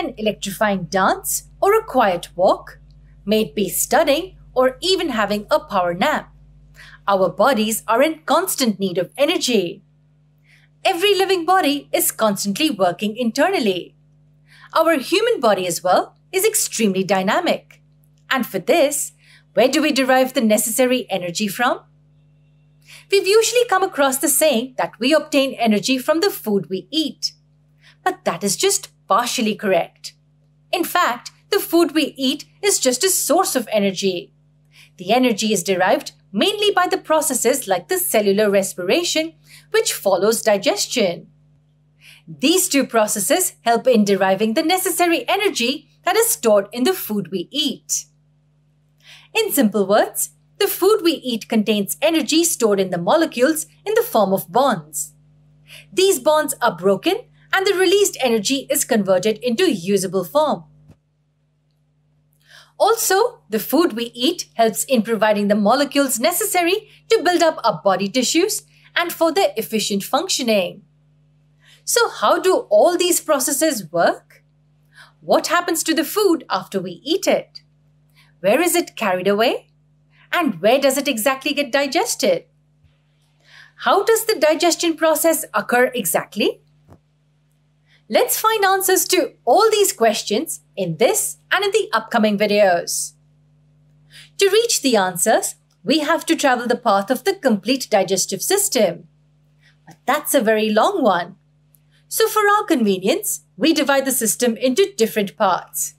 an electrifying dance or a quiet walk, may it be studying or even having a power nap. Our bodies are in constant need of energy. Every living body is constantly working internally. Our human body as well is extremely dynamic. And for this, where do we derive the necessary energy from? We've usually come across the saying that we obtain energy from the food we eat. But that is just partially correct. In fact, the food we eat is just a source of energy. The energy is derived mainly by the processes like the cellular respiration, which follows digestion. These two processes help in deriving the necessary energy that is stored in the food we eat. In simple words, the food we eat contains energy stored in the molecules in the form of bonds. These bonds are broken and the released energy is converted into usable form. Also, the food we eat helps in providing the molecules necessary to build up our body tissues and for their efficient functioning. So, how do all these processes work? What happens to the food after we eat it? Where is it carried away? And where does it exactly get digested? How does the digestion process occur exactly? Let's find answers to all these questions in this and in the upcoming videos. To reach the answers, we have to travel the path of the complete digestive system. But that's a very long one. So for our convenience, we divide the system into different parts.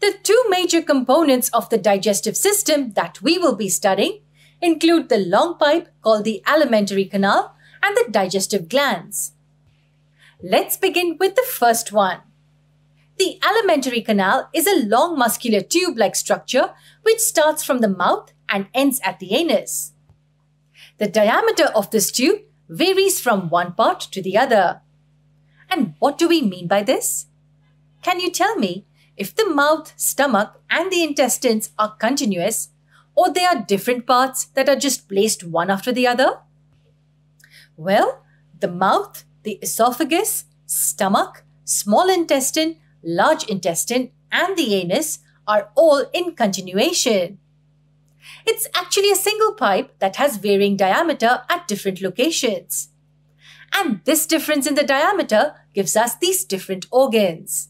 The two major components of the digestive system that we will be studying include the long pipe called the alimentary canal and the digestive glands. Let's begin with the first one. The alimentary canal is a long muscular tube-like structure which starts from the mouth and ends at the anus. The diameter of this tube varies from one part to the other. And what do we mean by this? Can you tell me if the mouth, stomach, and the intestines are continuous or they are different parts that are just placed one after the other? Well, the mouth, the esophagus, stomach, small intestine, large intestine, and the anus are all in continuation. It's actually a single pipe that has varying diameter at different locations. And this difference in the diameter gives us these different organs.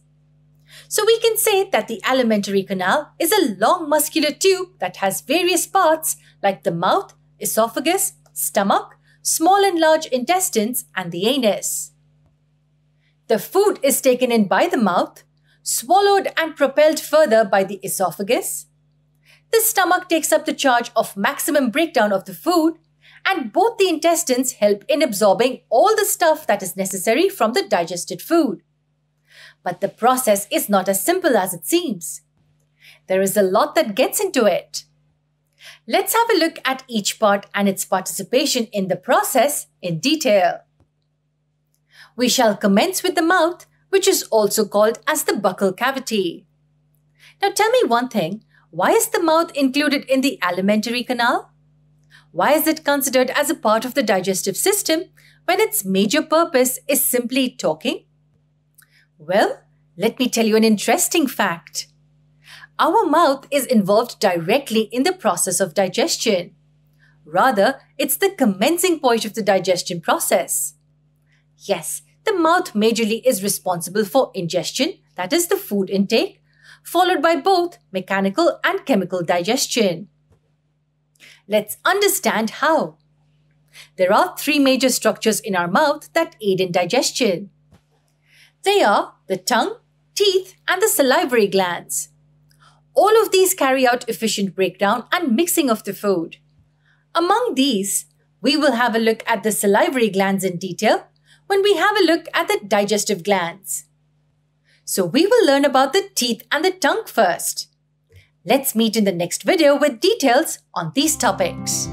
So we can say that the alimentary canal is a long muscular tube that has various parts like the mouth, esophagus, stomach, small and large intestines, and the anus. The food is taken in by the mouth, swallowed and propelled further by the esophagus. The stomach takes up the charge of maximum breakdown of the food, and both the intestines help in absorbing all the stuff that is necessary from the digested food. But the process is not as simple as it seems. There is a lot that gets into it. Let's have a look at each part and its participation in the process in detail. We shall commence with the mouth, which is also called as the buccal cavity. Now tell me one thing, why is the mouth included in the alimentary canal? Why is it considered as a part of the digestive system when its major purpose is simply talking? Well, let me tell you an interesting fact. Our mouth is involved directly in the process of digestion. Rather, it's the commencing point of the digestion process. Yes, the mouth majorly is responsible for ingestion, that is the food intake, followed by both mechanical and chemical digestion. Let's understand how. There are three major structures in our mouth that aid in digestion. They are the tongue, teeth, and the salivary glands. All of these carry out efficient breakdown and mixing of the food. Among these, we will have a look at the salivary glands in detail when we have a look at the digestive glands. So we will learn about the teeth and the tongue first. Let's meet in the next video with details on these topics.